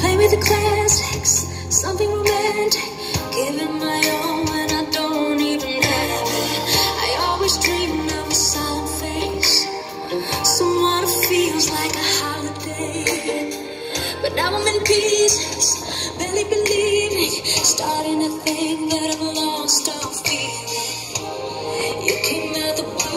Play with the classics, something romantic. Giving my all when I don't even have it. I always dream of a solemn face, someone who feels like a holiday. But now I'm in pieces, barely believing, starting to think that I've lost all feeling. You came out the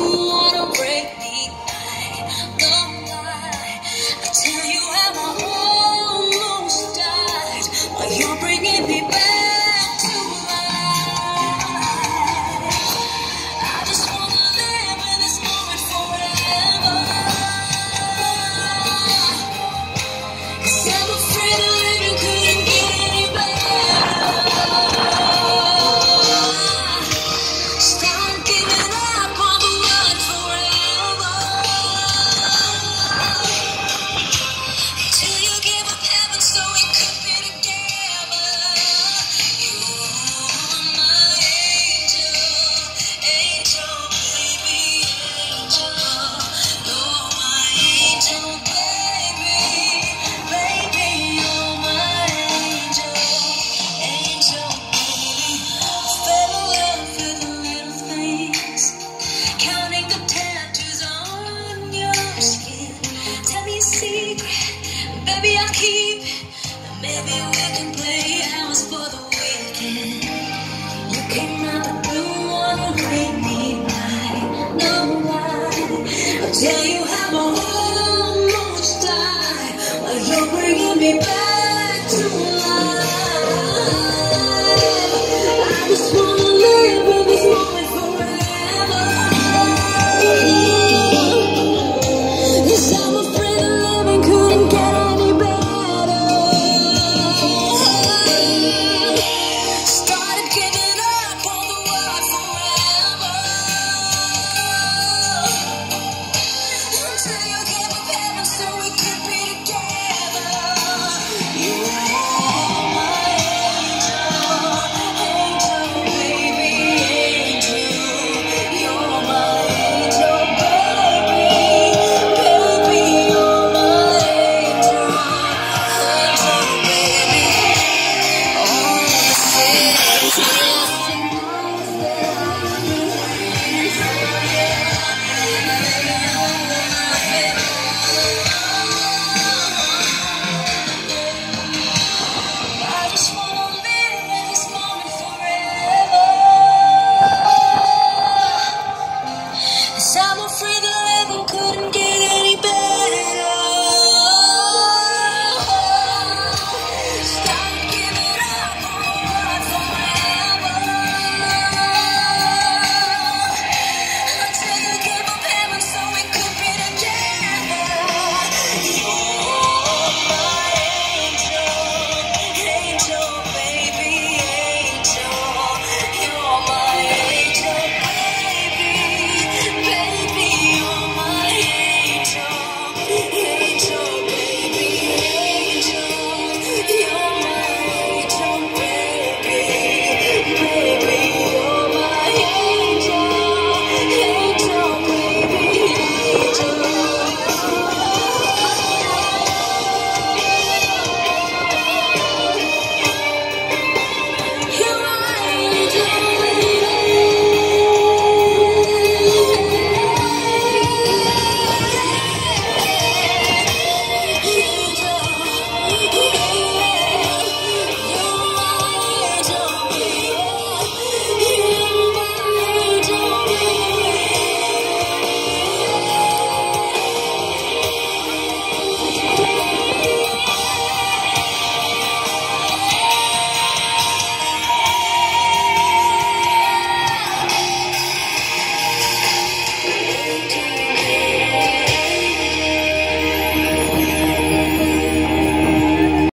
Tell you how my whole almost died. While you're bringing me back.